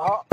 好